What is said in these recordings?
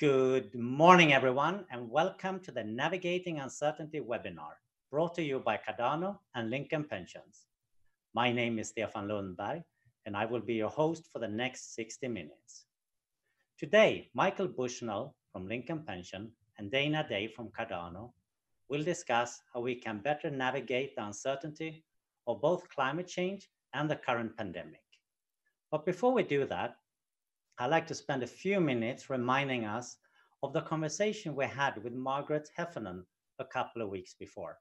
Good morning, everyone, and welcome to the Navigating Uncertainty webinar, brought to you by Cardano and Lincoln Pensions. My name is Stefan Lundberg, and I will be your host for the next 60 minutes. Today, Michael Bushnell from Lincoln Pension and Dana Day from Cardano will discuss how we can better navigate the uncertainty of both climate change and the current pandemic. But before we do that, I'd like to spend a few minutes reminding us of the conversation we had with Margaret Heffernan a couple of weeks before.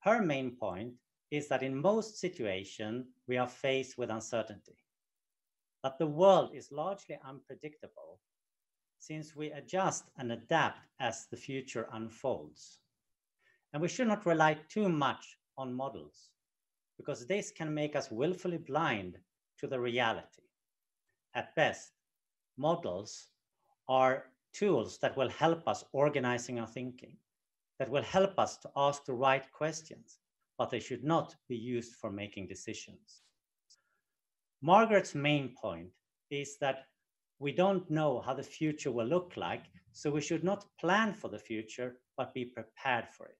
Her main point is that in most situations, we are faced with uncertainty, that the world is largely unpredictable since we adjust and adapt as the future unfolds. And we should not rely too much on models because this can make us willfully blind to the reality at best, models are tools that will help us organizing our thinking, that will help us to ask the right questions, but they should not be used for making decisions. Margaret's main point is that we don't know how the future will look like, so we should not plan for the future, but be prepared for it.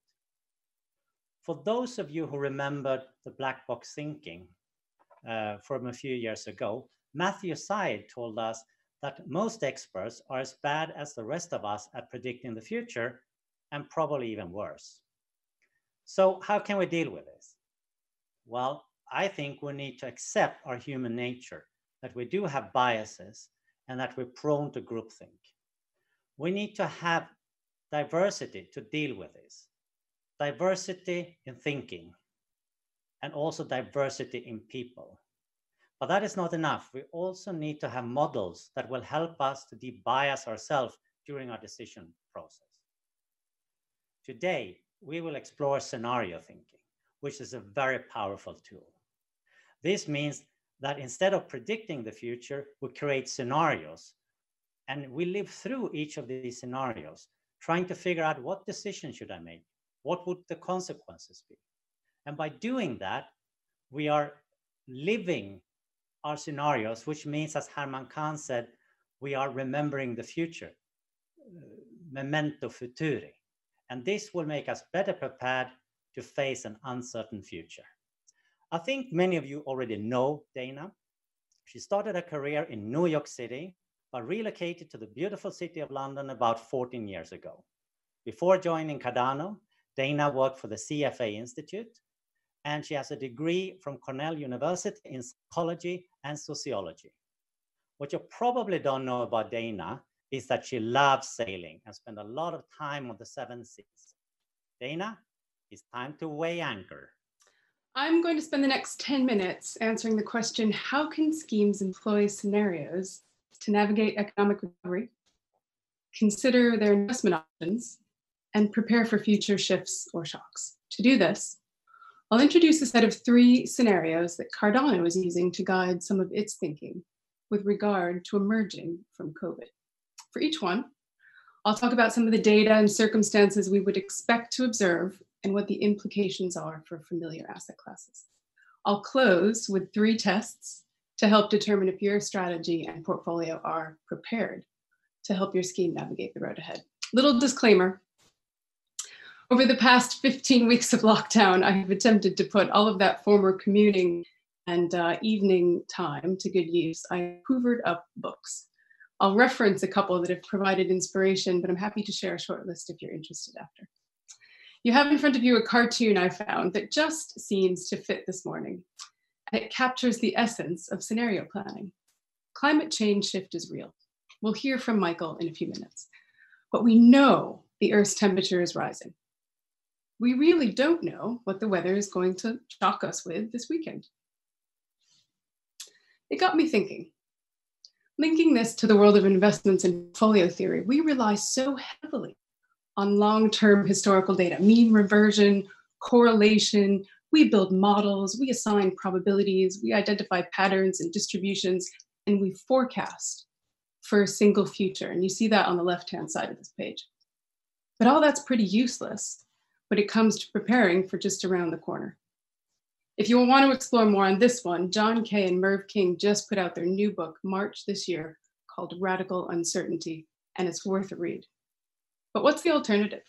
For those of you who remembered the black box thinking uh, from a few years ago, Matthew Syed told us that most experts are as bad as the rest of us at predicting the future and probably even worse. So how can we deal with this? Well, I think we need to accept our human nature, that we do have biases and that we're prone to groupthink. We need to have diversity to deal with this. Diversity in thinking and also diversity in people. But that is not enough. We also need to have models that will help us to debias ourselves during our decision process. Today, we will explore scenario thinking, which is a very powerful tool. This means that instead of predicting the future, we create scenarios and we live through each of these scenarios, trying to figure out what decision should I make? What would the consequences be? And by doing that, we are living our scenarios, which means, as Herman Kahn said, we are remembering the future, uh, memento futuri. And this will make us better prepared to face an uncertain future. I think many of you already know Dana. She started her career in New York City, but relocated to the beautiful city of London about 14 years ago. Before joining Cardano, Dana worked for the CFA Institute, and she has a degree from Cornell University in psychology and sociology. What you probably don't know about Dana is that she loves sailing and spent a lot of time on the seven seas. Dana, it's time to weigh anchor. I'm going to spend the next 10 minutes answering the question how can schemes employ scenarios to navigate economic recovery, consider their investment options, and prepare for future shifts or shocks? To do this, I'll introduce a set of three scenarios that Cardano is using to guide some of its thinking with regard to emerging from COVID. For each one, I'll talk about some of the data and circumstances we would expect to observe and what the implications are for familiar asset classes. I'll close with three tests to help determine if your strategy and portfolio are prepared to help your scheme navigate the road ahead. Little disclaimer over the past 15 weeks of lockdown, I've attempted to put all of that former commuting and uh, evening time to good use. I hoovered up books. I'll reference a couple that have provided inspiration, but I'm happy to share a short list if you're interested after. You have in front of you a cartoon I found that just seems to fit this morning. It captures the essence of scenario planning. Climate change shift is real. We'll hear from Michael in a few minutes. But we know the Earth's temperature is rising we really don't know what the weather is going to shock us with this weekend. It got me thinking. Linking this to the world of investments and portfolio theory, we rely so heavily on long term historical data, mean reversion, correlation. We build models, we assign probabilities, we identify patterns and distributions, and we forecast for a single future. And you see that on the left hand side of this page. But all that's pretty useless when it comes to preparing for just around the corner. If you want to explore more on this one, John Kay and Merv King just put out their new book, March this year, called Radical Uncertainty and it's worth a read. But what's the alternative?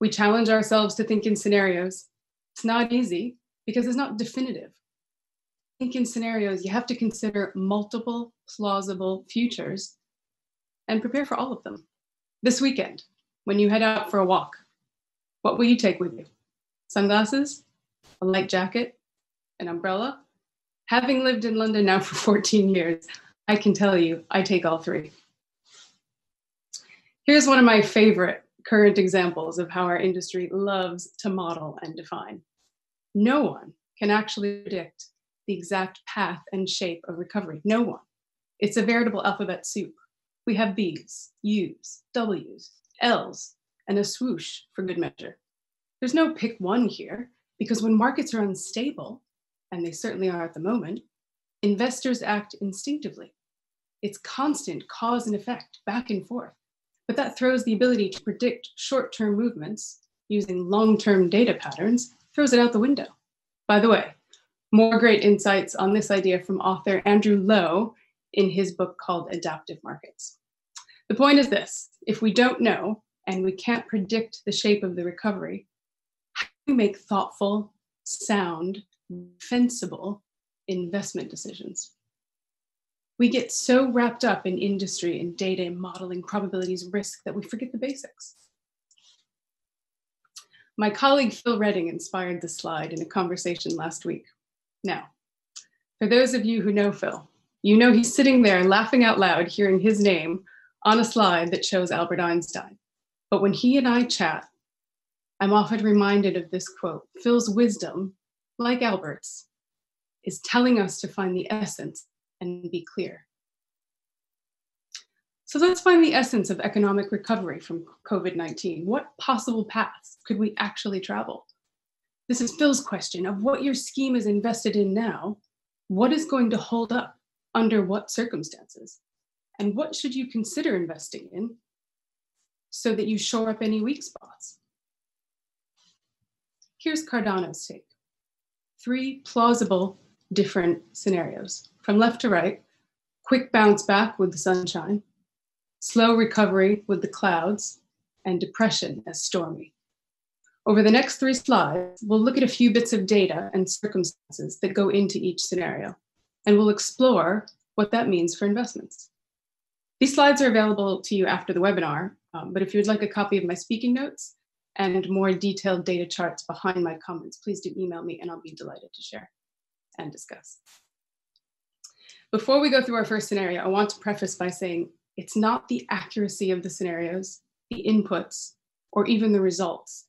We challenge ourselves to think in scenarios. It's not easy because it's not definitive. Think in scenarios, you have to consider multiple plausible futures and prepare for all of them. This weekend, when you head out for a walk, what will you take with you? Sunglasses, a light jacket, an umbrella? Having lived in London now for 14 years, I can tell you I take all three. Here's one of my favorite current examples of how our industry loves to model and define. No one can actually predict the exact path and shape of recovery. No one. It's a veritable alphabet soup. We have B's, U's, W's, L's, and a swoosh for good measure. There's no pick one here because when markets are unstable, and they certainly are at the moment, investors act instinctively. It's constant cause and effect, back and forth. But that throws the ability to predict short term movements using long term data patterns, throws it out the window. By the way, more great insights on this idea from author Andrew Lo in his book called Adaptive Markets. The point is this if we don't know and we can't predict the shape of the recovery, how do we make thoughtful, sound, defensible investment decisions? We get so wrapped up in industry and data and modeling probabilities risk that we forget the basics. My colleague Phil Redding inspired this slide in a conversation last week. Now, for those of you who know Phil, you know he's sitting there laughing out loud hearing his name on a slide that shows Albert Einstein. But when he and I chat, I'm often reminded of this quote Phil's wisdom, like Albert's, is telling us to find the essence and be clear. So let's find the essence of economic recovery from COVID 19. What possible paths could we actually travel? This is Phil's question of what your scheme is invested in now. What is going to hold up under what circumstances? And what should you consider investing in so that you shore up any weak spots? Here's Cardano's take three plausible different scenarios from left to right quick bounce back with the sunshine, slow recovery with the clouds, and depression as stormy. Over the next three slides, we'll look at a few bits of data and circumstances that go into each scenario, and we'll explore what that means for investments. These slides are available to you after the webinar, um, but if you'd like a copy of my speaking notes and more detailed data charts behind my comments, please do email me and I'll be delighted to share and discuss. Before we go through our first scenario, I want to preface by saying it's not the accuracy of the scenarios, the inputs, or even the results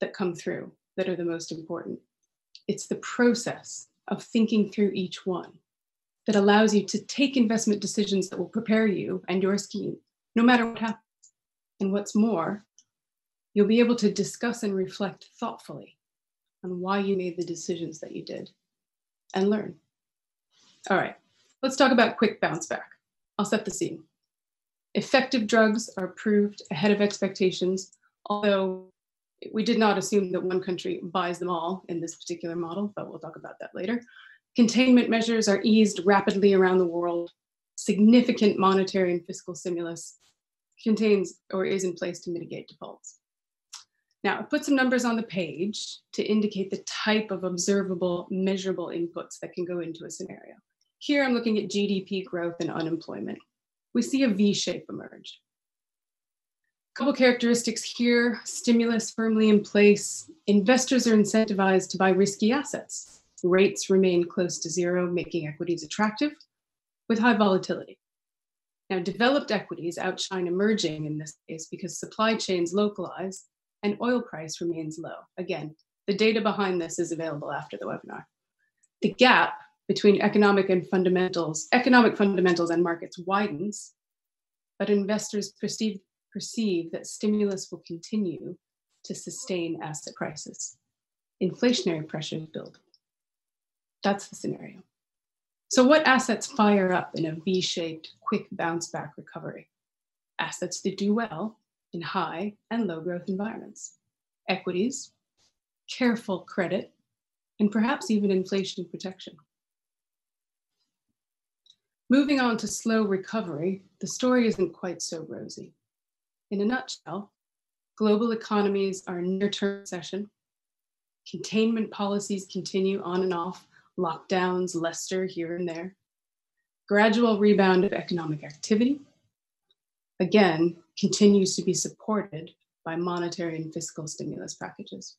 that come through that are the most important. It's the process of thinking through each one that allows you to take investment decisions that will prepare you and your scheme, no matter what happens. And what's more, you'll be able to discuss and reflect thoughtfully on why you made the decisions that you did and learn. All right, let's talk about quick bounce back. I'll set the scene. Effective drugs are approved ahead of expectations, although we did not assume that one country buys them all in this particular model, but we'll talk about that later. Containment measures are eased rapidly around the world. Significant monetary and fiscal stimulus contains or is in place to mitigate defaults. Now, I've put some numbers on the page to indicate the type of observable, measurable inputs that can go into a scenario. Here, I'm looking at GDP growth and unemployment. We see a V shape emerge. A couple characteristics here stimulus firmly in place. Investors are incentivized to buy risky assets. Rates remain close to zero, making equities attractive with high volatility. Now, developed equities outshine emerging in this case because supply chains localize and oil price remains low. Again, the data behind this is available after the webinar. The gap between economic and fundamentals, economic fundamentals and markets widens, but investors perceive, perceive that stimulus will continue to sustain asset prices. Inflationary pressures build. That's the scenario. So, what assets fire up in a V shaped, quick bounce back recovery? Assets that do well in high and low growth environments, equities, careful credit, and perhaps even inflation protection. Moving on to slow recovery, the story isn't quite so rosy. In a nutshell, global economies are in near term recession. Containment policies continue on and off, lockdowns, Leicester here and there. Gradual rebound of economic activity, again, continues to be supported by monetary and fiscal stimulus packages.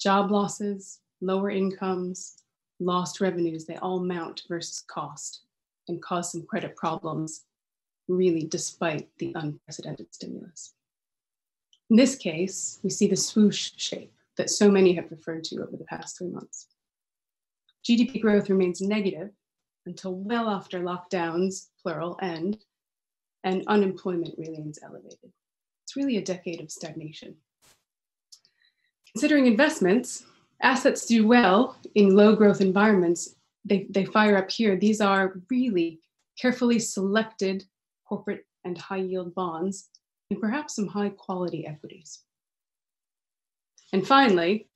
Job losses, lower incomes, lost revenues, they all mount versus cost and cause some credit problems, really, despite the unprecedented stimulus. In this case, we see the swoosh shape that so many have referred to over the past three months. GDP growth remains negative until well after lockdowns, plural, end, and unemployment remains elevated. It's really a decade of stagnation. Considering investments, assets do well in low growth environments. They, they fire up here. These are really carefully selected corporate and high yield bonds and perhaps some high quality equities. And finally,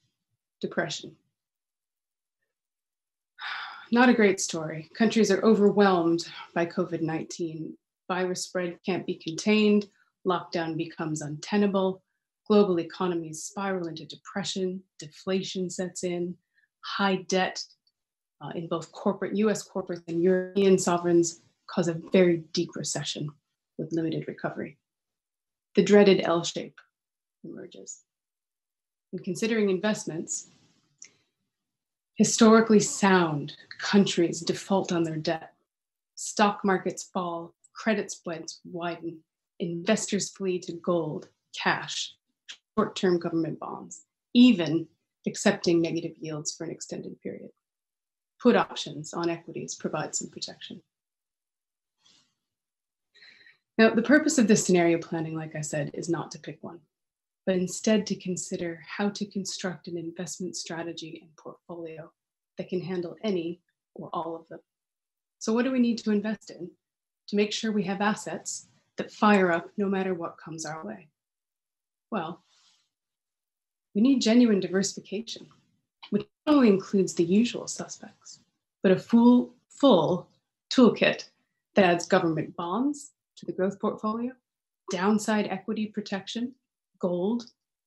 depression. Not a great story. Countries are overwhelmed by COVID 19. Virus spread can't be contained, lockdown becomes untenable, global economies spiral into depression, deflation sets in, high debt uh, in both corporate, US corporates and European sovereigns cause a very deep recession with limited recovery. The dreaded L shape emerges. And considering investments, historically sound countries default on their debt. Stock markets fall, credit spreads widen, investors flee to gold, cash, short term government bonds, even accepting negative yields for an extended period. Put options on equities provide some protection. Now, the purpose of this scenario planning, like I said, is not to pick one, but instead to consider how to construct an investment strategy and portfolio that can handle any or all of them. So, what do we need to invest in to make sure we have assets that fire up no matter what comes our way? Well, we need genuine diversification, which not only includes the usual suspects, but a full, full toolkit that adds government bonds to the growth portfolio, downside equity protection, gold,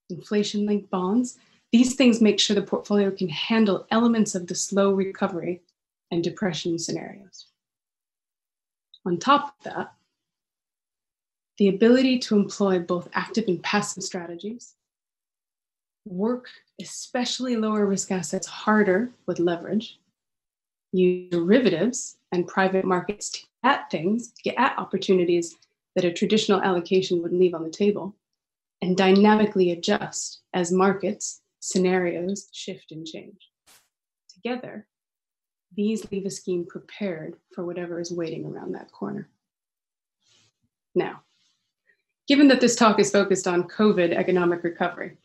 inflation linked bonds. These things make sure the portfolio can handle elements of the slow recovery and depression scenarios. On top of that, the ability to employ both active and passive strategies work especially lower risk assets harder with leverage, use derivatives and private markets to get at things, get at opportunities that a traditional allocation would leave on the table, and dynamically adjust as markets, scenarios shift and change. Together, these leave a scheme prepared for whatever is waiting around that corner. Now, given that this talk is focused on COVID economic recovery,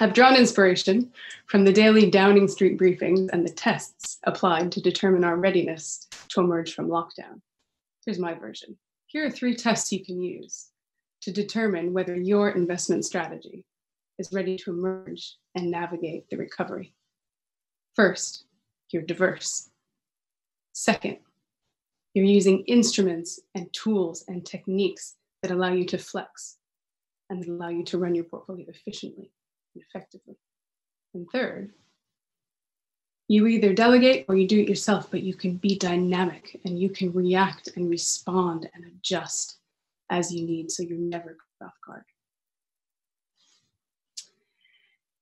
I've drawn inspiration from the daily Downing Street briefings and the tests applied to determine our readiness to emerge from lockdown. Here's my version. Here are three tests you can use to determine whether your investment strategy is ready to emerge and navigate the recovery. First, you're diverse. Second, you're using instruments and tools and techniques that allow you to flex and allow you to run your portfolio efficiently effectively. And third, you either delegate or you do it yourself, but you can be dynamic and you can react and respond and adjust as you need so you're never off guard.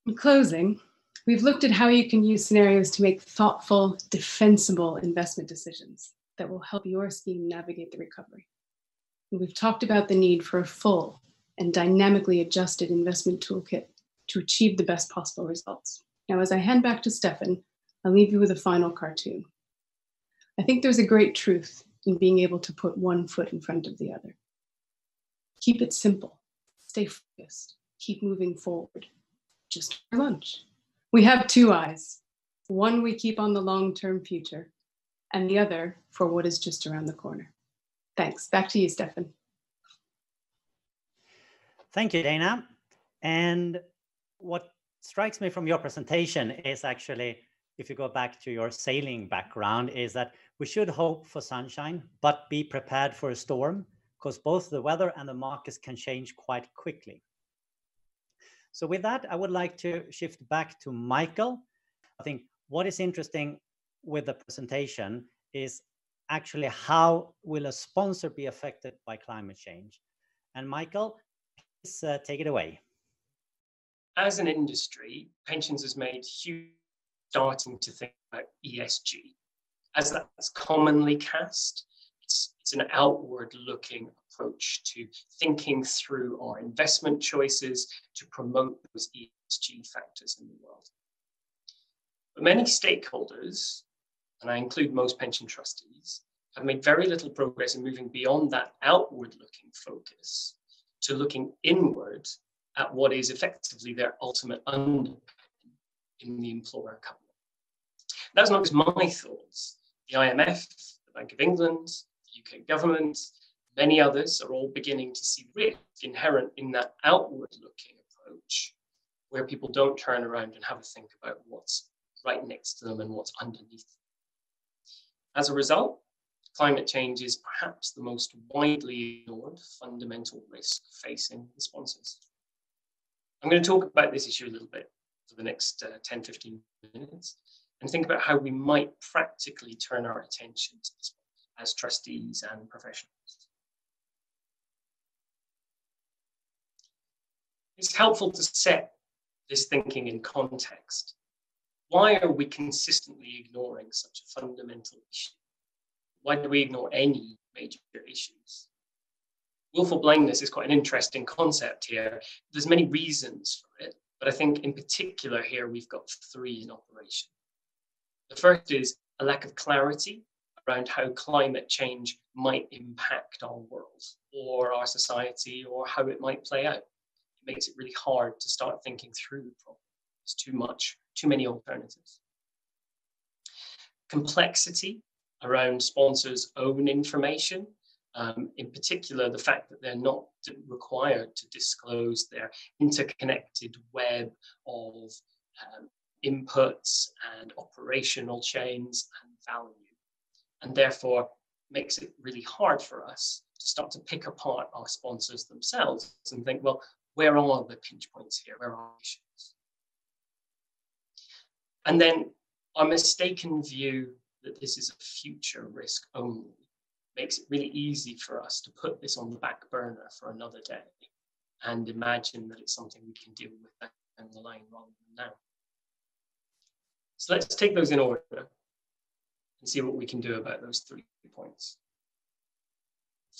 In closing, we've looked at how you can use scenarios to make thoughtful, defensible investment decisions that will help your scheme navigate the recovery. And we've talked about the need for a full and dynamically adjusted investment toolkit to achieve the best possible results. Now, as I hand back to Stefan, I'll leave you with a final cartoon. I think there's a great truth in being able to put one foot in front of the other. Keep it simple, stay focused, keep moving forward. Just for lunch. We have two eyes one we keep on the long term future, and the other for what is just around the corner. Thanks. Back to you, Stefan. Thank you, Dana. And what strikes me from your presentation is actually if you go back to your sailing background, is that we should hope for sunshine, but be prepared for a storm because both the weather and the markets can change quite quickly. So with that, I would like to shift back to Michael. I think what is interesting with the presentation is actually how will a sponsor be affected by climate change? And Michael, please uh, take it away. As an industry, pensions has made huge starting to think about ESG. As that's commonly cast, it's, an outward looking approach to thinking through our investment choices to promote those ESG factors in the world. But many stakeholders, and I include most pension trustees, have made very little progress in moving beyond that outward looking focus to looking inward at what is effectively their ultimate underpin in the employer covenant. That's not just my thoughts. The IMF, the Bank of England, UK government, many others are all beginning to see risk inherent in that outward looking approach where people don't turn around and have a think about what's right next to them and what's underneath them. As a result, climate change is perhaps the most widely ignored fundamental risk facing the sponsors. I'm going to talk about this issue a little bit for the next uh, 10, 15 minutes and think about how we might practically turn our attention to this as trustees and professionals. It's helpful to set this thinking in context. Why are we consistently ignoring such a fundamental issue? Why do we ignore any major issues? Willful blindness is quite an interesting concept here. There's many reasons for it, but I think in particular here we've got three in operation. The first is a lack of clarity around how climate change might impact our world or our society or how it might play out. It makes it really hard to start thinking through the problem. There's too much, too many alternatives. Complexity around sponsors' own information, um, in particular, the fact that they're not required to disclose their interconnected web of um, inputs and operational chains and value and therefore makes it really hard for us to start to pick apart our sponsors themselves and think, well, where are the pinch points here? Where are issues? And then our mistaken view that this is a future risk only makes it really easy for us to put this on the back burner for another day and imagine that it's something we can deal with down the line rather than now. So let's take those in order and see what we can do about those three points.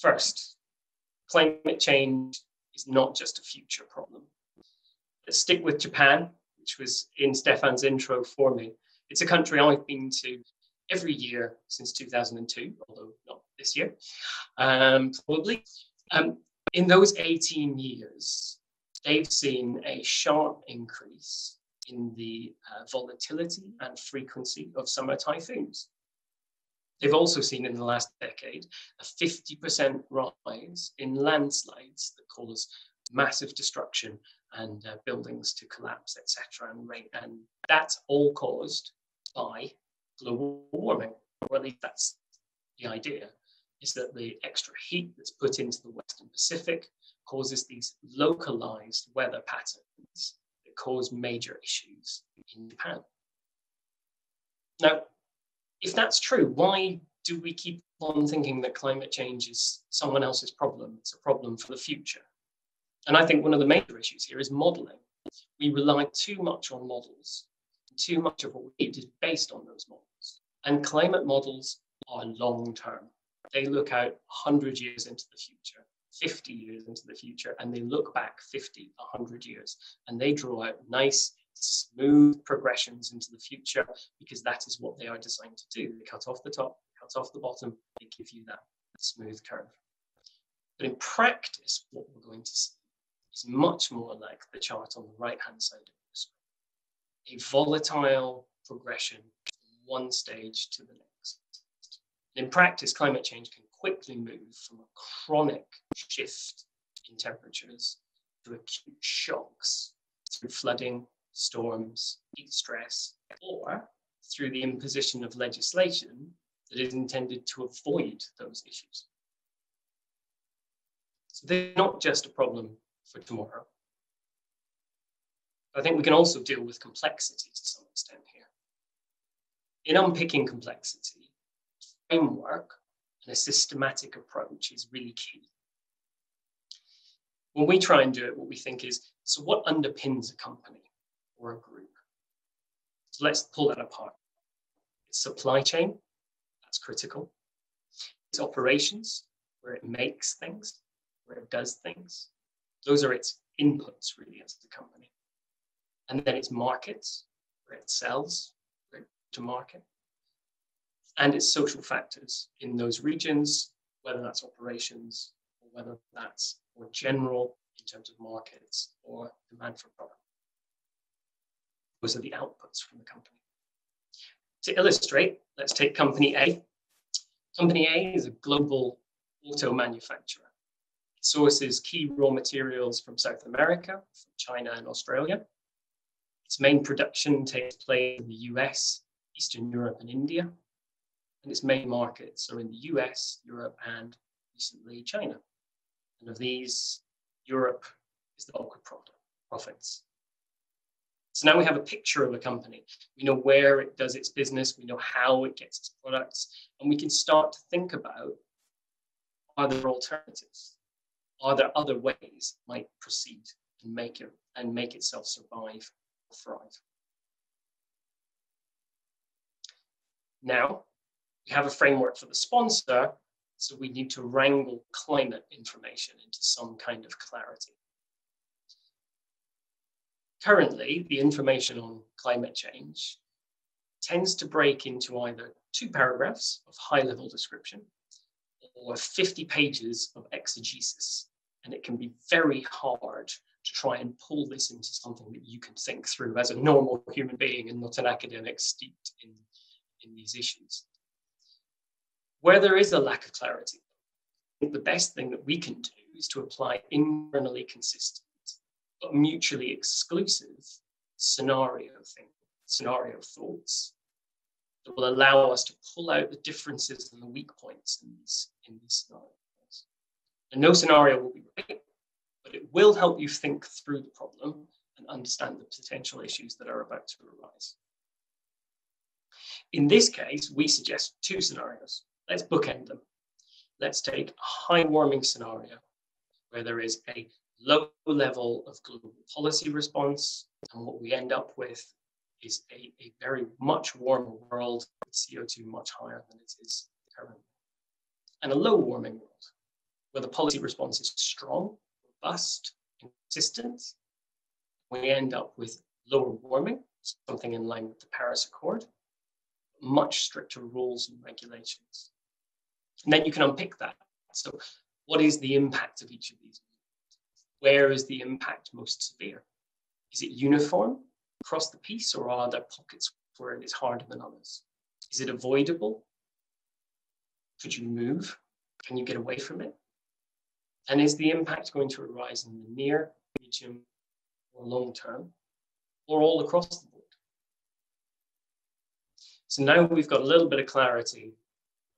First, climate change is not just a future problem. Let's stick with Japan, which was in Stefan's intro for me. It's a country I've been to every year since 2002, although not this year, um, probably. Um, in those 18 years, they've seen a sharp increase in the uh, volatility and frequency of summer typhoons. They've also seen in the last decade a 50% rise in landslides that cause massive destruction and uh, buildings to collapse, etc. And, and that's all caused by global warming, or at least that's the idea, is that the extra heat that's put into the Western Pacific causes these localized weather patterns that cause major issues in Japan. Now, if that's true, why do we keep on thinking that climate change is someone else's problem? It's a problem for the future. And I think one of the major issues here is modeling. We rely too much on models. Too much of what we need is based on those models. And climate models are long term. They look out 100 years into the future, 50 years into the future, and they look back 50, 100 years, and they draw out nice smooth progressions into the future because that is what they are designed to do. They cut off the top, cut off the bottom, they give you that smooth curve. But in practice, what we're going to see is much more like the chart on the right hand side of the screen a volatile progression from one stage to the next. In practice, climate change can quickly move from a chronic shift in temperatures to acute shocks through flooding, storms, heat stress, or through the imposition of legislation that is intended to avoid those issues. So they're not just a problem for tomorrow. I think we can also deal with complexity to some extent here. In unpicking complexity, framework and a systematic approach is really key. When we try and do it, what we think is so, what underpins a company or a group? So, let's pull that apart. It's supply chain, that's critical. It's operations, where it makes things, where it does things. Those are its inputs, really, as the company. And then it's markets, where it sells, where it to market. And it's social factors in those regions, whether that's operations or whether that's more general in terms of markets or demand for product. Those are the outputs from the company. To illustrate, let's take company A. Company A is a global auto manufacturer. It sources key raw materials from South America, from China and Australia. Its main production takes place in the US, Eastern Europe, and India. And its main markets are in the US, Europe, and recently China. And of these, Europe is the bulk of profits. So now we have a picture of a company. We know where it does its business, we know how it gets its products, and we can start to think about are there alternatives? Are there other ways might proceed and make it and make itself survive or thrive? Now we have a framework for the sponsor, so we need to wrangle climate information into some kind of clarity. Currently, the information on climate change tends to break into either two paragraphs of high level description or 50 pages of exegesis. And it can be very hard to try and pull this into something that you can think through as a normal human being and not an academic steeped in, in these issues. Where there is a lack of clarity, the best thing that we can do is to apply internally consistent mutually exclusive scenario thing, scenario thoughts that will allow us to pull out the differences and the weak points in these, in these scenarios. And no scenario will be right, but it will help you think through the problem and understand the potential issues that are about to arise. In this case, we suggest two scenarios. Let's bookend them. Let's take a high warming scenario where there is a low level of global policy response. And what we end up with is a, a very much warmer world with CO2 much higher than it is currently. And a low warming world where the policy response is strong, robust, consistent. We end up with lower warming, something in line with the Paris Accord, much stricter rules and regulations. And then you can unpick that. So, what is the impact of each of these? Where is the impact most severe? Is it uniform across the piece, or are there pockets where it is harder than others? Is it avoidable? Could you move? Can you get away from it? And is the impact going to arise in the near, medium, or long term, or all across the board? So now we've got a little bit of clarity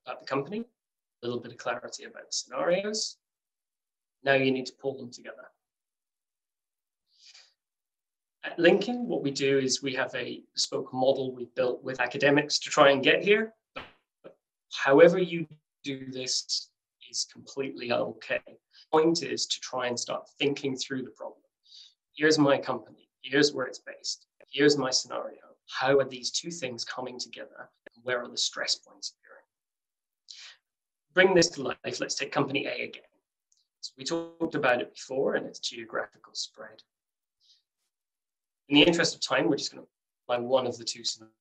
about the company, a little bit of clarity about the scenarios. Now you need to pull them together. At Lincoln, what we do is we have a bespoke model we built with academics to try and get here. However you do this is completely okay. The point is to try and start thinking through the problem. Here's my company. Here's where it's based. Here's my scenario. How are these two things coming together? And where are the stress points appearing? Bring this to life. Let's take company A again. So we talked about it before and its geographical spread. In the interest of time, we're just going to apply one of the two scenarios.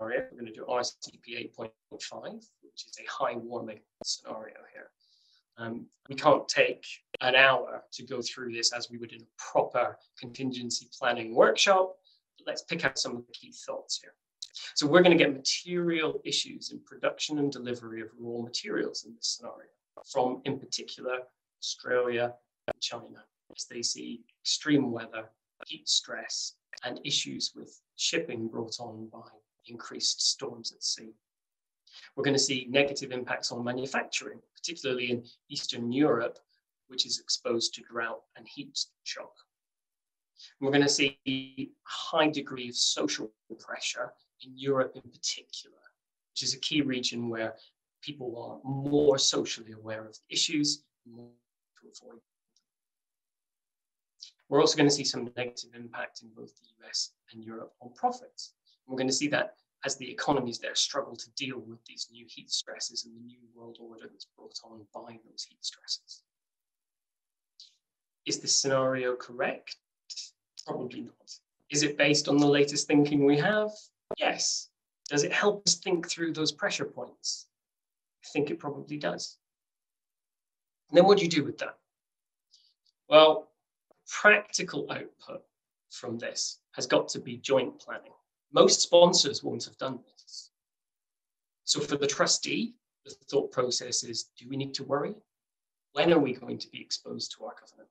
We're going to do RCP 8.5, which is a high warming scenario here. Um, we can't take an hour to go through this as we would in a proper contingency planning workshop. Let's pick out some of the key thoughts here. So we're going to get material issues in production and delivery of raw materials in this scenario from, in particular, Australia and China, as they see extreme weather heat stress, and issues with shipping brought on by increased storms at sea. We're going to see negative impacts on manufacturing, particularly in Eastern Europe, which is exposed to drought and heat shock. We're going to see a high degree of social pressure in Europe in particular, which is a key region where people are more socially aware of issues, more to avoid. We're also going to see some negative impact in both the US and Europe on profits. We're going to see that as the economies there struggle to deal with these new heat stresses and the new world order that's brought on by those heat stresses. Is this scenario correct? Probably not. Is it based on the latest thinking we have? Yes. Does it help us think through those pressure points? I think it probably does. And then what do you do with that? Well, practical output from this has got to be joint planning. Most sponsors won't have done this. So for the trustee, the thought process is, do we need to worry? When are we going to be exposed to our covenant?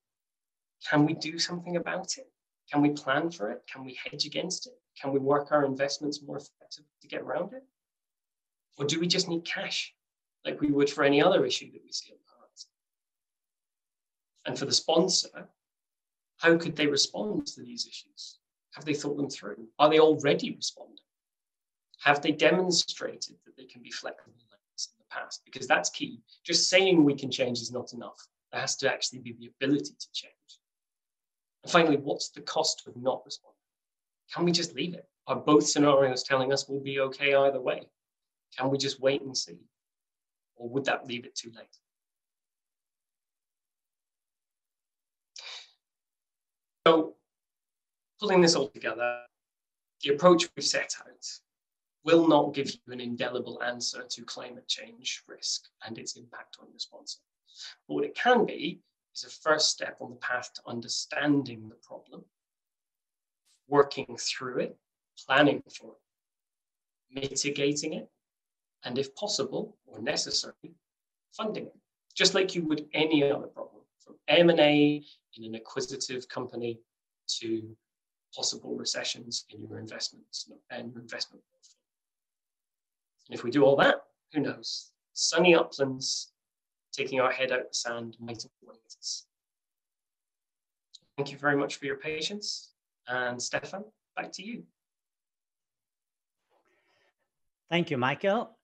Can we do something about it? Can we plan for it? Can we hedge against it? Can we work our investments more effectively to get around it? Or do we just need cash like we would for any other issue that we see on the horizon? And for the sponsor, how could they respond to these issues? Have they thought them through? Are they already responding? Have they demonstrated that they can be flexible in the past? Because that's key. Just saying we can change is not enough. There has to actually be the ability to change. And finally, what's the cost of not responding? Can we just leave it? Are both scenarios telling us we'll be okay either way? Can we just wait and see? Or would that leave it too late? So, pulling this all together, the approach we set out will not give you an indelible answer to climate change risk and its impact on your sponsor. But what it can be is a first step on the path to understanding the problem, working through it, planning for it, mitigating it, and if possible or necessary, funding it, just like you would any other problem, from M&A in an acquisitive company to possible recessions in your investments and your investment portfolio. And if we do all that, who knows? Sunny uplands taking our head out of the sand might avoid us. Thank you very much for your patience. And Stefan, back to you. Thank you, Michael.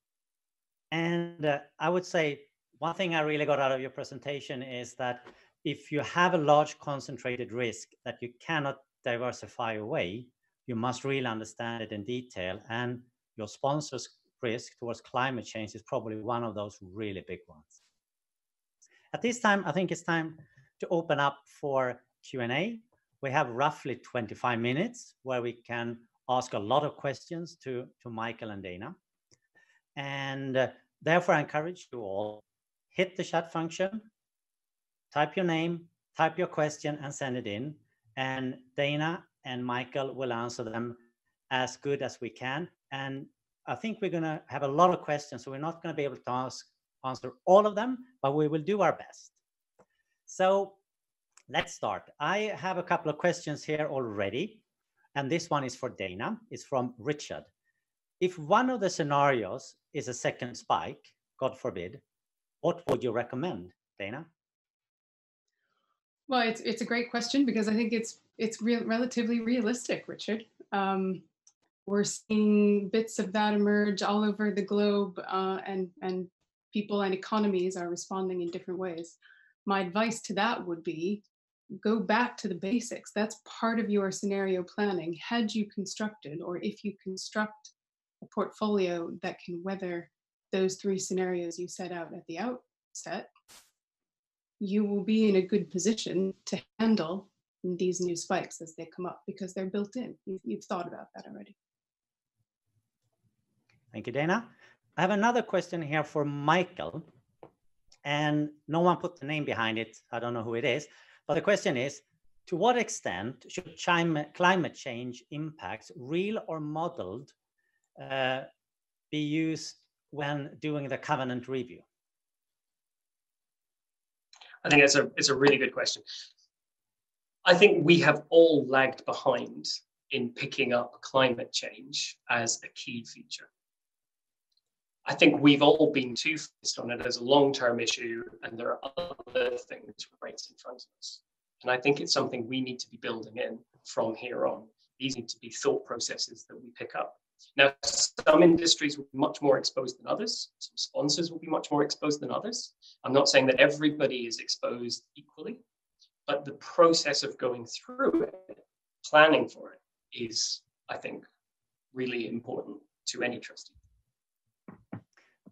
And uh, I would say one thing I really got out of your presentation is that if you have a large concentrated risk that you cannot diversify away, you must really understand it in detail. And your sponsor's risk towards climate change is probably one of those really big ones. At this time, I think it's time to open up for Q&A. We have roughly 25 minutes where we can ask a lot of questions to, to Michael and Dana. And uh, therefore, I encourage you all, hit the chat function, type your name, type your question and send it in. And Dana and Michael will answer them as good as we can. And I think we're going to have a lot of questions, so we're not going to be able to ask answer all of them, but we will do our best. So let's start. I have a couple of questions here already, and this one is for Dana. It's from Richard. If one of the scenarios is a second spike, God forbid, what would you recommend, Dana? Well, it's it's a great question because I think it's it's real, relatively realistic, Richard. Um, we're seeing bits of that emerge all over the globe, uh, and and people and economies are responding in different ways. My advice to that would be go back to the basics. That's part of your scenario planning. Had you constructed, or if you construct a portfolio that can weather those three scenarios you set out at the outset, you will be in a good position to handle these new spikes as they come up because they're built in. You've, you've thought about that already. Thank you, Dana. I have another question here for Michael, and no one put the name behind it. I don't know who it is, but the question is, to what extent should climate change impacts, real or modeled, uh, be used when doing the covenant review? I think it's a it's a really good question. I think we have all lagged behind in picking up climate change as a key feature. I think we've all been too focused on it as a long term issue, and there are other things right in front of us. And I think it's something we need to be building in from here on. These need to be thought processes that we pick up. Now, some industries will be much more exposed than others. Some sponsors will be much more exposed than others. I'm not saying that everybody is exposed equally, but the process of going through it, planning for it, is, I think, really important to any trustee.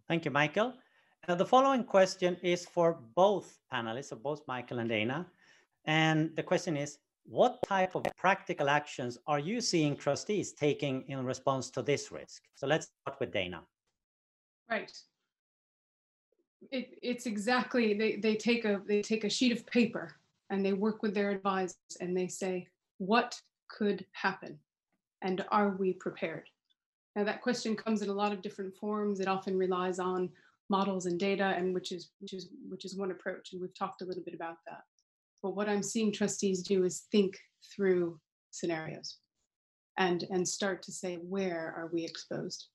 Thank you, Michael. Uh, the following question is for both panelists, so both Michael and Dana. And the question is, what type of practical actions are you seeing trustees taking in response to this risk? So let's start with Dana. Right. It, it's exactly they, they take a they take a sheet of paper and they work with their advisors and they say what could happen and are we prepared now that question comes in a lot of different forms it often relies on models and data and which is which is which is one approach and we've talked a little bit about that but what I'm seeing trustees do is think through scenarios and, and start to say, where are we exposed?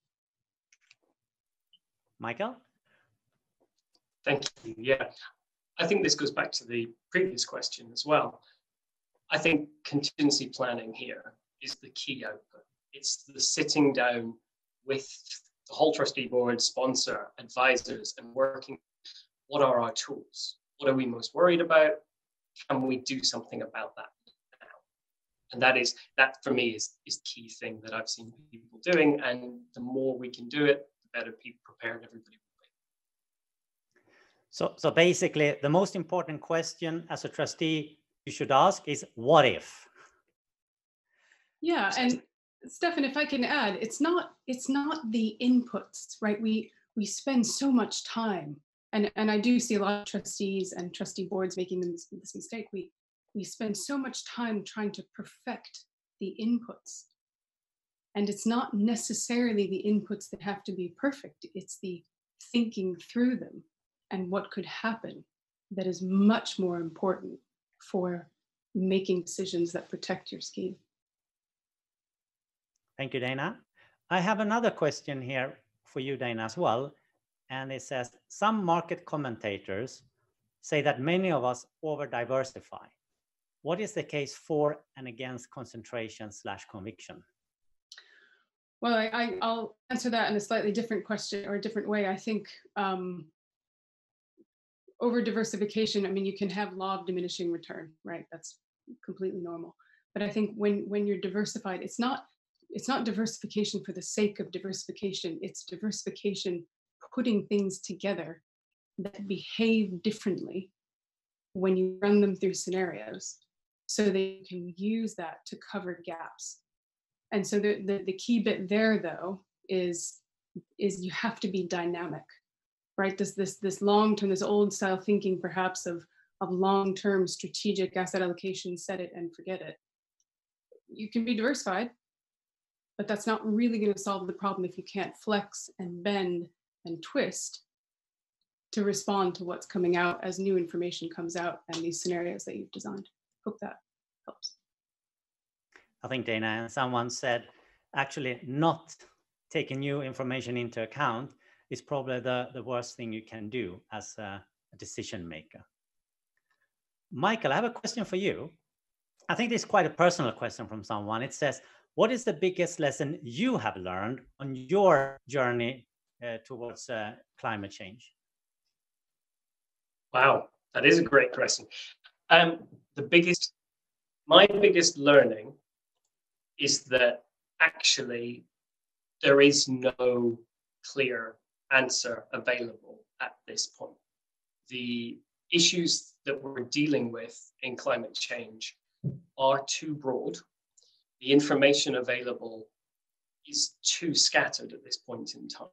Michael? Thank you. Yeah, I think this goes back to the previous question as well. I think contingency planning here is the key output. It's the sitting down with the whole trustee board, sponsor, advisors, and working. What are our tools? What are we most worried about? Can we do something about that now? And that is that for me is is key thing that I've seen people doing. And the more we can do it, the better people prepared everybody will be. So so basically the most important question as a trustee you should ask is what if? Yeah, and Stefan, if I can add, it's not it's not the inputs, right? We we spend so much time and and I do see a lot of trustees and trustee boards making this, this mistake. We we spend so much time trying to perfect the inputs, and it's not necessarily the inputs that have to be perfect. It's the thinking through them and what could happen that is much more important for making decisions that protect your scheme. Thank you, Dana. I have another question here for you, Dana, as well and it says some market commentators say that many of us over diversify. What is the case for and against concentration slash conviction? Well, I, will answer that in a slightly different question or a different way. I think um, over diversification, I mean, you can have law of diminishing return, right? That's completely normal. But I think when when you're diversified, it's not it's not diversification for the sake of diversification. It's diversification putting things together that behave differently when you run them through scenarios so they can use that to cover gaps. And so the, the, the key bit there though is is you have to be dynamic, right? This this this long term, this old style thinking perhaps of of long term strategic asset allocation, set it and forget it. You can be diversified, but that's not really going to solve the problem if you can't flex and bend and twist to respond to what's coming out as new information comes out and these scenarios that you've designed. Hope that helps. I think Dana and someone said actually not taking new information into account is probably the, the worst thing you can do as a, a decision maker. Michael, I have a question for you. I think this is quite a personal question from someone. It says, what is the biggest lesson you have learned on your journey towards uh, climate change? Wow, that is a great question. Um, the biggest, my biggest learning is that actually there is no clear answer available at this point. The issues that we're dealing with in climate change are too broad. The information available is too scattered at this point in time.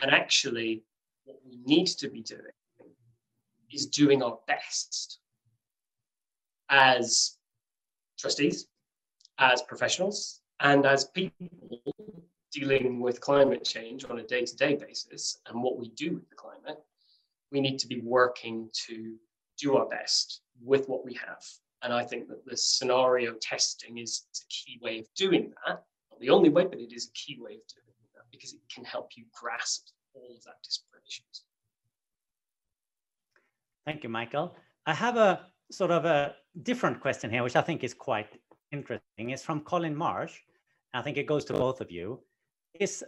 And actually, what we need to be doing is doing our best as trustees, as professionals, and as people dealing with climate change on a day to day basis and what we do with the climate. We need to be working to do our best with what we have And I think that the scenario testing is, a key way of doing that. Not the only way, but it is a key way of doing that because it can help you grasp all of that disparate issues. Thank you, Michael. I have a sort of a different question here, which I think is quite interesting. It's from Colin Marsh. I think it goes to both of you. Is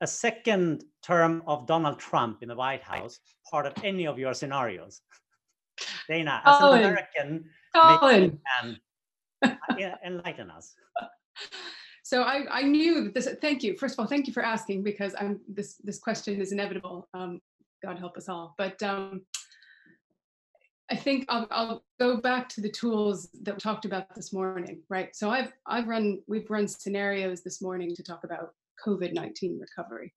a second term of Donald Trump in the White House part of any of your scenarios? Dana, as Colin. an American, Colin. Um, and enlighten us. So I, I knew that this. Thank you. First of all, thank you for asking because I'm this this question is inevitable. Um, God help us all. But um, I think I'll, I'll go back to the tools that we talked about this morning, right? So I've I've run we've run scenarios this morning to talk about COVID-19 recovery.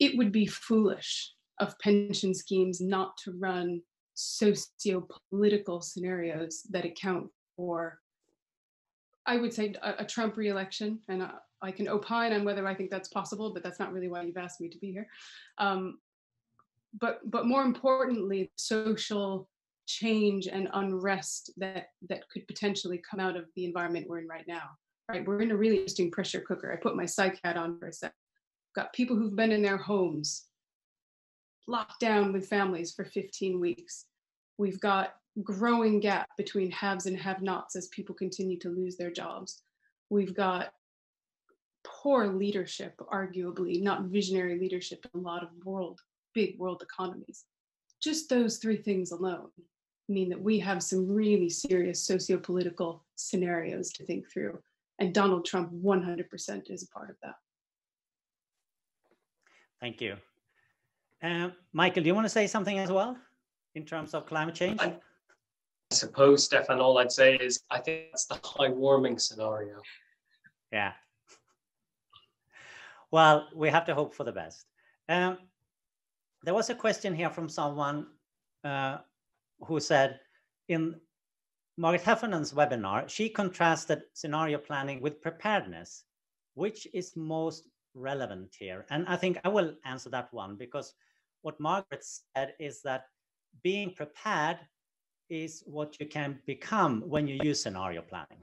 It would be foolish of pension schemes not to run socio-political scenarios that account for, I would say, a, a Trump reelection. And I, I can opine on whether I think that's possible, but that's not really why you've asked me to be here. Um, but but more importantly, social change and unrest that that could potentially come out of the environment we're in right now. Right, we're in a really interesting pressure cooker. I put my psych hat on for a sec. Got people who've been in their homes, locked down with families for 15 weeks. We've got growing gap between haves and have-nots as people continue to lose their jobs. We've got poor leadership, arguably not visionary leadership in a lot of world big world economies. Just those three things alone mean that we have some really serious socio-political scenarios to think through. And Donald Trump 100% is a part of that. Thank you. Uh, Michael, do you want to say something as well in terms of climate change? I, I suppose, Stefan, all I'd say is I think that's the high warming scenario. Yeah. Well, we have to hope for the best. Um, there was a question here from someone uh, who said in Margaret Heffernan's webinar, she contrasted scenario planning with preparedness. Which is most relevant here? And I think I will answer that one because what Margaret said is that being prepared is what you can become when you use scenario planning.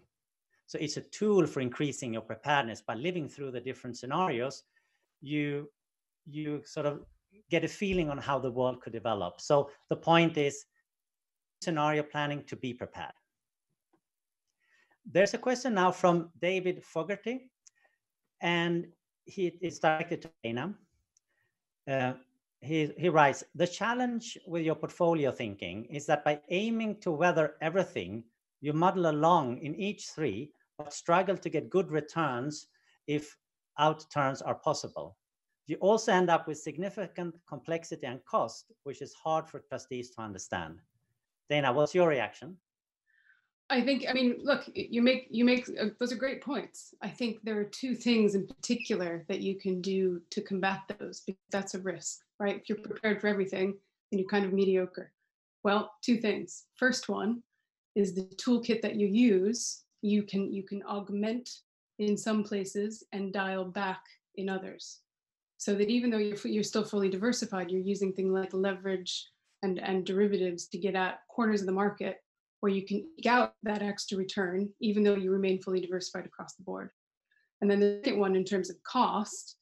So it's a tool for increasing your preparedness by living through the different scenarios. You you sort of get a feeling on how the world could develop. So the point is scenario planning to be prepared. There's a question now from David Fogarty, and he is directed to Dana. Uh, he, he writes, the challenge with your portfolio thinking is that by aiming to weather everything, you muddle along in each three, but struggle to get good returns if outturns are possible. You also end up with significant complexity and cost, which is hard for trustees to understand. Dana, what's your reaction? I think, I mean, look, you make, you make, uh, those are great points. I think there are two things in particular that you can do to combat those, because that's a risk, right? If you're mm-hmm. prepared for everything then you're kind of mediocre. Well, two things. First one is the toolkit that you use, you can, you can augment in some places and dial back in others so that even though you're, you're still fully diversified, you're using things like leverage and, and derivatives to get at corners of the market where you can eke out that extra return, even though you remain fully diversified across the board. And then the second one, in terms of cost,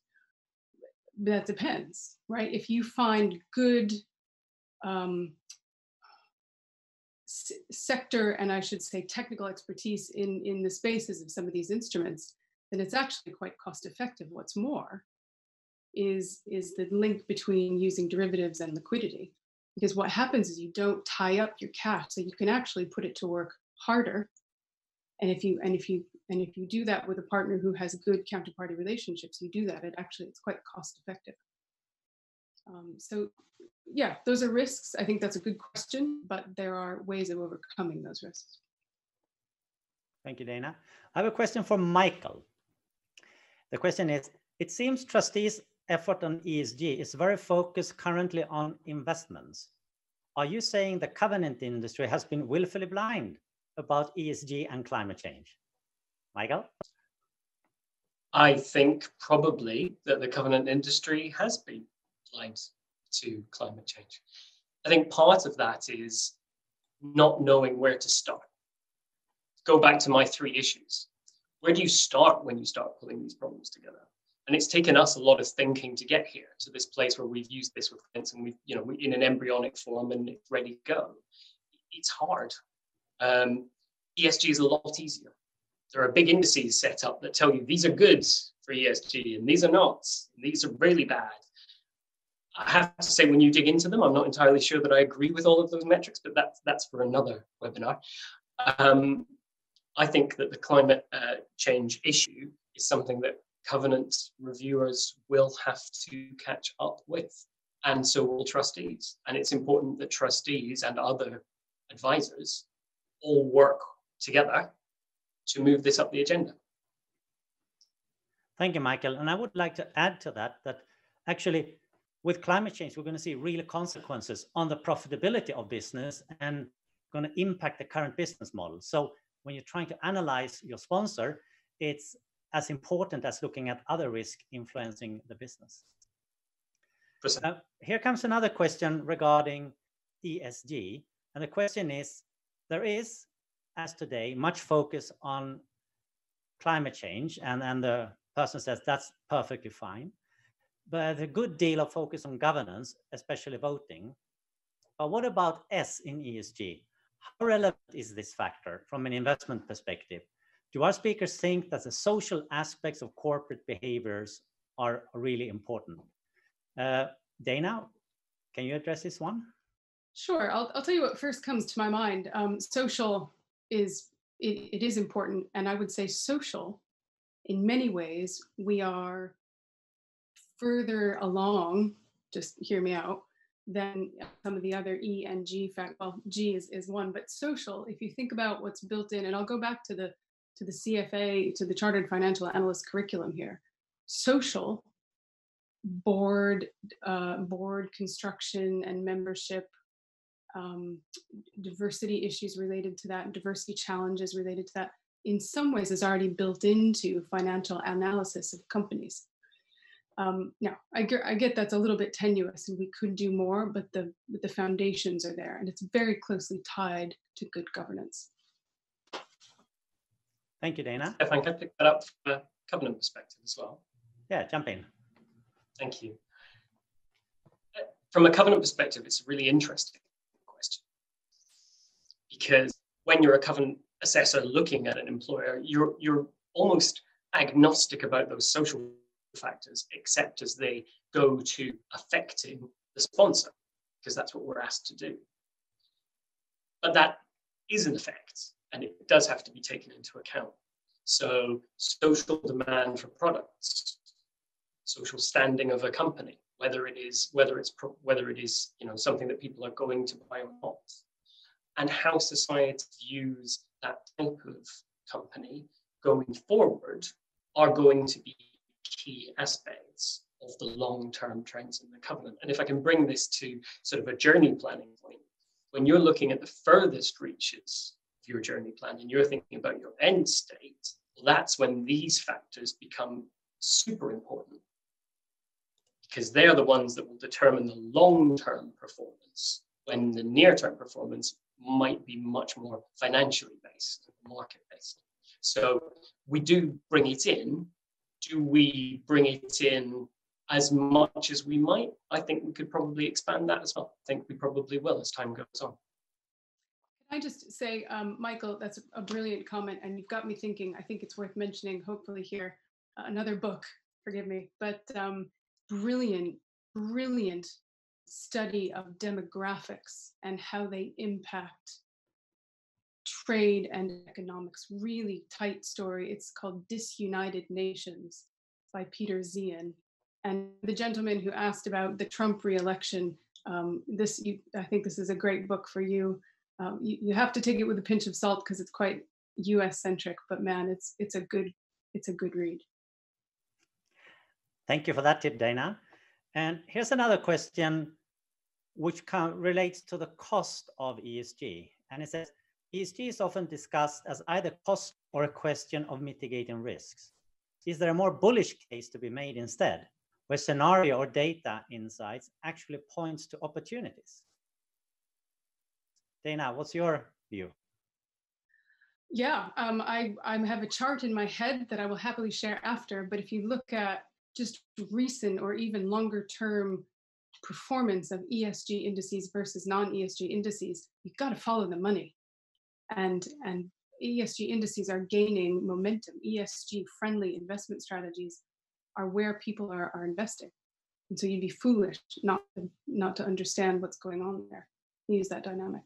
that depends, right? If you find good um, sector and I should say technical expertise in, in the spaces of some of these instruments, then it's actually quite cost effective. What's more, is is the link between using derivatives and liquidity because what happens is you don't tie up your cash so you can actually put it to work harder and if you and if you and if you do that with a partner who has good counterparty relationships you do that it actually it's quite cost effective. Um, so yeah those are risks. I think that's a good question but there are ways of overcoming those risks. Thank you dana. I have a question for michael. The question is it seems trustees effort on ESG is very focused currently on investments. Are you saying the covenant industry has been willfully blind about ESG and climate change? Michael? I think probably that the covenant industry has been blind to climate change. I think part of that is not knowing where to start. Go back to my three issues. Where do you start when you start pulling these problems together? And it's taken us a lot of thinking to get here to this place where we've used this with clients and we've, you know, in an embryonic form and it's ready to go. It's hard. Um, ESG is a lot easier. There are big indices set up that tell you these are good for ESG and these are not. these are really bad. I have to say, when you dig into them, I'm not entirely sure that I agree with all of those metrics, but that's that's for another webinar. Um, I think that the climate uh, change issue is something that covenant reviewers will have to catch up with, and so will trustees. And it's important that trustees and other advisors all work together to move this up the agenda. Thank you, Michael. And I would like to add to that that actually with climate change, we're going to see real consequences on the profitability of business and going to impact the current business model. So when you're trying to analyze your sponsor, it's as important as looking at other risk influencing the business. Uh, here comes another question regarding ESG. And the question is, there is, as today, much focus on climate change. And, and the person says that's perfectly fine but a good deal of focus on governance, especially voting. But what about S in ESG? How relevant is this factor from an investment perspective? Do our speakers think that the social aspects of corporate behaviors are really important? Uh, Dana, can you address this one? Sure. I'll, I'll tell you what first comes to my mind. Um, social is it, it is important, and I would say social. In many ways, we are further along, just hear me out, than some of the other E and G fact. Well, G is, is one, but social, if you think about what's built in, and I'll go back to the to the CFA, to the Chartered Financial Analyst curriculum here. Social, board, uh, board construction and membership, um, diversity issues related to that, diversity challenges related to that, in some ways is already built into financial analysis of companies um, now I get, I get that's a little bit tenuous and we could do more, but the but the foundations are there and it's very closely tied to good governance. Thank you, Dana. If I can pick that up from a covenant perspective as well. Yeah, jump in. Thank you. Uh, from a covenant perspective, it's really interesting question because when you're a covenant assessor looking at an employer, you're you're almost agnostic about those social factors, except as they go to affecting the sponsor, because that's what we're asked to do. But that is an effect, and it does have to be taken into account. So, social demand for products, social standing of a company, whether it is whether it's whether it is you know something that people are going to buy or not, and how society views that type of company going forward are going to be key aspects of the long-term trends in the covenant. And if I can bring this to sort of a journey planning point, when you're looking at the furthest reaches of your journey plan and you're thinking about your end state, that's when these factors become super important because they are the ones that will determine the long-term performance when the near-term performance might be much more financially based, market based. So we do bring it in, do we bring it in as much as we might? I think we could probably expand that as well. I think we probably will as time goes on. Can I just say, um, Michael, that's a brilliant comment, and you've got me thinking. I think it's worth mentioning, hopefully, here, another book, forgive me, but um, brilliant, brilliant study of demographics and how they impact trade and economics, really tight story. It's called Disunited Nations by Peter Zeihan. And the gentleman who asked about the Trump reelection, um, this you, I think this is a great book for you. Um, you. You have to take it with a pinch of salt because it's quite U.S. centric, but man, it's it's a good it's a good read. Thank you for that tip, Dana. And here's another question which relates to the cost of ESG. And it says, ESG is often discussed as either cost or a question of mitigating risks. Is there a more bullish case to be made instead, where scenario or data insights actually points to opportunities? Dana, what's your view? Yeah, um, I, I have a chart in my head that I will happily share after, but if you look at just recent or even longer term performance of ESG indices versus non-ESG indices, you've got to follow the money. And, and ESG indices are gaining momentum. ESG friendly investment strategies are where people are, are investing. And so you'd be foolish not to, not to understand what's going on there. Use that dynamic.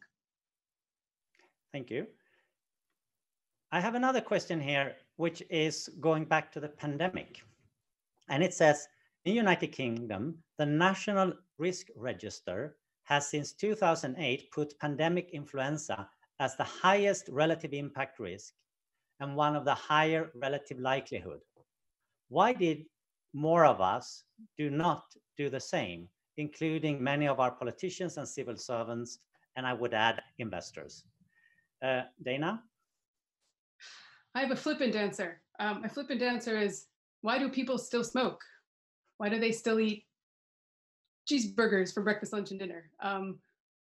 Thank you. I have another question here, which is going back to the pandemic. And it says, in United Kingdom, the National Risk Register has since 2008 put pandemic influenza as the highest relative impact risk and one of the higher relative likelihood. Why did more of us do not do the same, including many of our politicians and civil servants, and I would add investors? Uh, Dana? I have a flippant answer. Um, my flippant answer is why do people still smoke? Why do they still eat cheeseburgers for breakfast, lunch, and dinner? Um,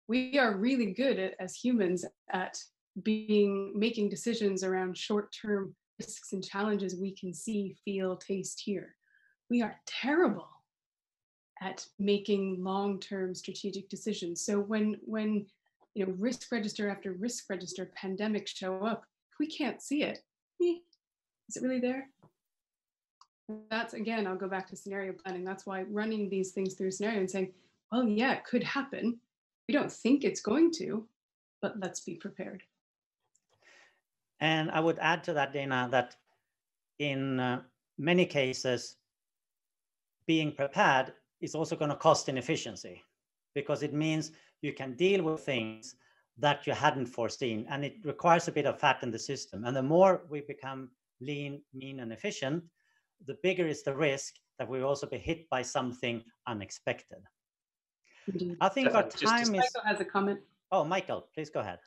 we are really good at, as humans at being making decisions around short-term risks and challenges we can see, feel, taste, hear. We are terrible at making long-term strategic decisions. So when when you know risk register after risk register pandemics show up, we can't see it. Is it really there? That's again, I'll go back to scenario planning. That's why running these things through scenario and saying, well, yeah, it could happen. We don't think it's going to, but let's be prepared. And I would add to that, Dana, that in uh, many cases, being prepared is also going to cost inefficiency because it means you can deal with things that you hadn't foreseen and it requires a bit of fat in the system. And the more we become lean, mean, and efficient, the bigger is the risk that we also be hit by something unexpected. Indeed. I think our time is. Michael has a comment. Oh, Michael, please go ahead.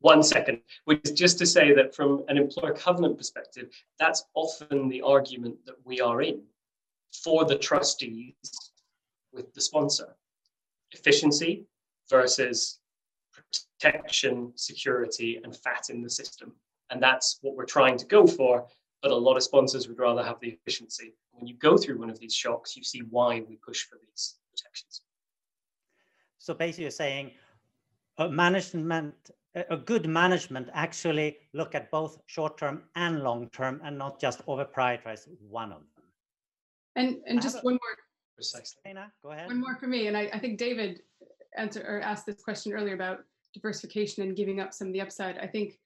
One second, which is just to say that from an employer covenant perspective, that's often the argument that we are in for the trustees with the sponsor. Efficiency versus protection, security, and fat in the system. And that's what we're trying to go for. But a lot of sponsors would rather have the efficiency. When you go through one of these shocks, you see why we push for these protections. So basically, you're saying a management, a good management actually look at both short term and long term, and not just over prioritize one of them. And and just one more. Precisely. Dana, go ahead. One more for me, and I, I think David answered or asked this question earlier about diversification and giving up some of the upside, I think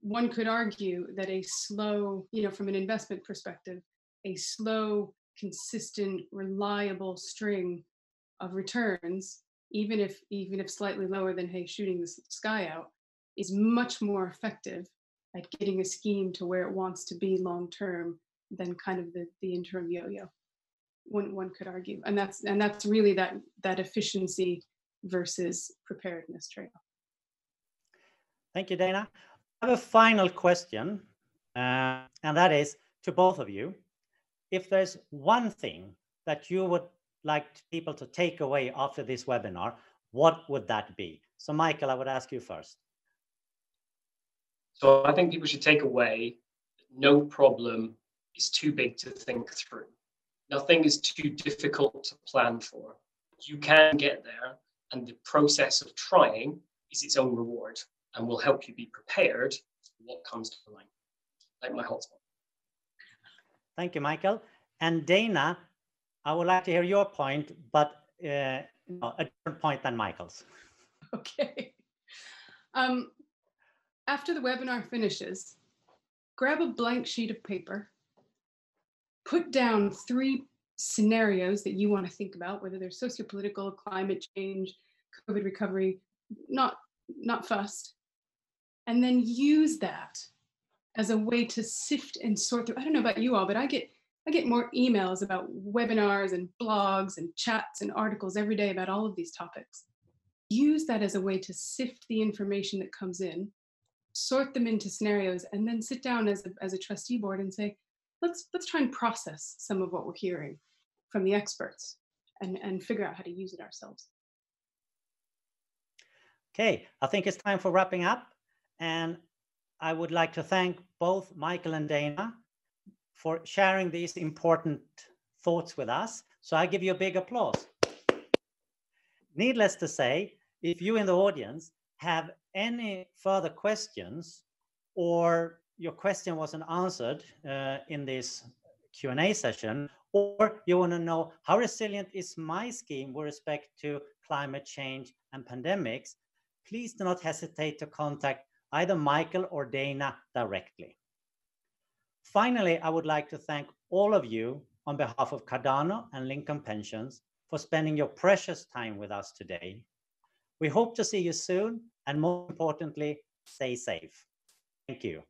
one could argue that a slow, you know, from an investment perspective, a slow, consistent, reliable string of returns, even if even if slightly lower than hey shooting the sky out, is much more effective at getting a scheme to where it wants to be long term than kind of the, the interim yo-yo. One one could argue, and that's and that's really that that efficiency versus preparedness trail. Thank you, Dana. I have a final question, uh, and that is to both of you. If there's one thing that you would like people to take away after this webinar, what would that be? So Michael, I would ask you first. So I think people should take away no problem is too big to think through. Nothing is too difficult to plan for. You can get there and the process of trying is its own reward and will help you be prepared for what comes to the line, like my hotspot. Thank you, Michael. And Dana, I would like to hear your point, but uh, a different point than Michael's. Okay. Um, after the webinar finishes, grab a blank sheet of paper, put down three scenarios that you want to think about, whether they're sociopolitical, climate change, COVID recovery, not not fussed, and then use that as a way to sift and sort through. I don't know about you all, but I get I get more emails about webinars and blogs and chats and articles every day about all of these topics. Use that as a way to sift the information that comes in, sort them into scenarios, and then sit down as a, as a trustee board and say, let's let's try and process some of what we're hearing from the experts and, and figure out how to use it ourselves. Okay, I think it's time for wrapping up. And I would like to thank both Michael and Dana for sharing these important thoughts with us. So I give you a big applause. Needless to say, if you in the audience have any further questions or your question wasn't answered uh, in this Q&A session, or you want to know how resilient is my scheme with respect to climate change and pandemics, please do not hesitate to contact either Michael or Dana directly. Finally, I would like to thank all of you on behalf of Cardano and Lincoln Pensions for spending your precious time with us today. We hope to see you soon, and more importantly, stay safe. Thank you.